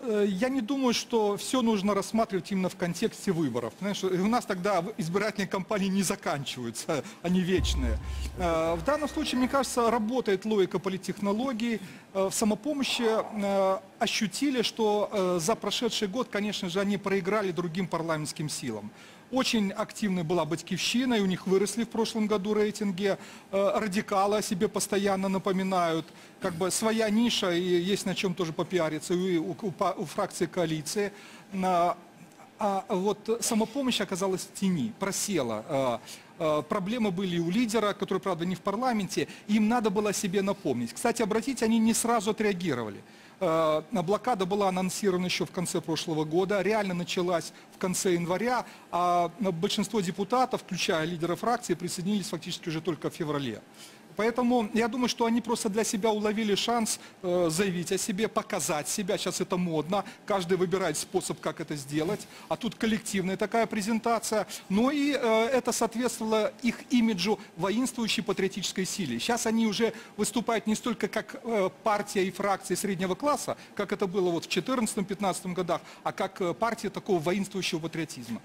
Э, Я не думаю, что все нужно рассматривать именно в контексте выборов. Знаешь, у нас тогда избирательные кампании не заканчиваются, они вечные. Э, В данном случае, мне кажется, работает логика политтехнологий. Э, В самопомощи ощутили, что э, за прошедший год, конечно же, они проиграли другим парламентским силам. Очень активной была Батькивщина, и у них выросли в прошлом году рейтинги. Э, Радикалы о себе постоянно напоминают. Как бы своя ниша, и есть на чем тоже попиариться и у, у у фракции коалиции. На- а вот самопомощь оказалась в тени, просела. Э, э, Проблемы были у лидера, который, правда, не в парламенте. Им надо было себе напомнить. Кстати, обратите, они не сразу отреагировали. Э, Блокада была анонсирована еще в конце прошлого года, реально началась в конце января, а большинство депутатов, включая лидера фракции, присоединились фактически уже только в феврале. Поэтому я думаю, что они просто для себя уловили шанс э, заявить о себе, показать себя. Сейчас это модно, каждый выбирает способ, как это сделать. А тут коллективная такая презентация. Но и э, это соответствовало их имиджу воинствующей патриотической силе. Сейчас они уже выступают не столько как э, партия и фракция среднего класса, как это было вот в 2014-2015 годах, а как партия такого воинствующего патриотизма.